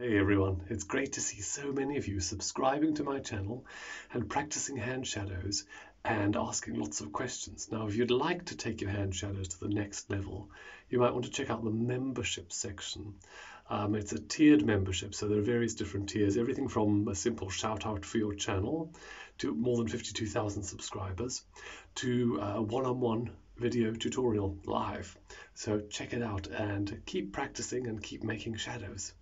Hey everyone, it's great to see so many of you subscribing to my channel and practicing hand shadows and asking lots of questions. Now, if you'd like to take your hand shadows to the next level, you might want to check out the membership section. Um, it's a tiered membership, so there are various different tiers, everything from a simple shout out for your channel to more than 52,000 subscribers to a one-on-one video tutorial live. So check it out and keep practicing and keep making shadows.